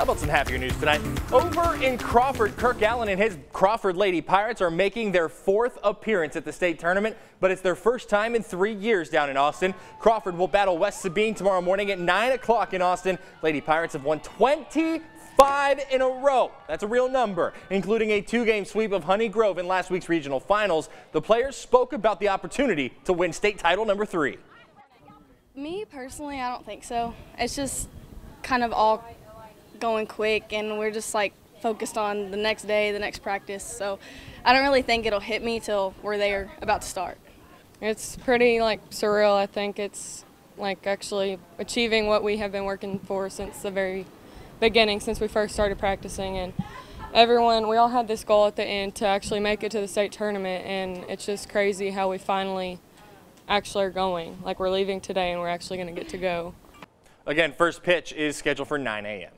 How about some happier news tonight? Over in Crawford, Kirk Allen and his Crawford Lady Pirates are making their fourth appearance at the state tournament, but it's their first time in three years down in Austin. Crawford will battle West Sabine tomorrow morning at 9 o'clock in Austin. Lady Pirates have won 20 five in a row. That's a real number, including a two-game sweep of Honey Grove in last week's regional finals. The players spoke about the opportunity to win state title number three. Me personally, I don't think so. It's just kind of all going quick, and we're just like focused on the next day, the next practice. So I don't really think it'll hit me till we're there about to start. It's pretty like surreal. I think it's like actually achieving what we have been working for since the very beginning since we first started practicing and everyone we all had this goal at the end to actually make it to the state tournament and it's just crazy how we finally actually are going like we're leaving today and we're actually going to get to go again first pitch is scheduled for 9 a.m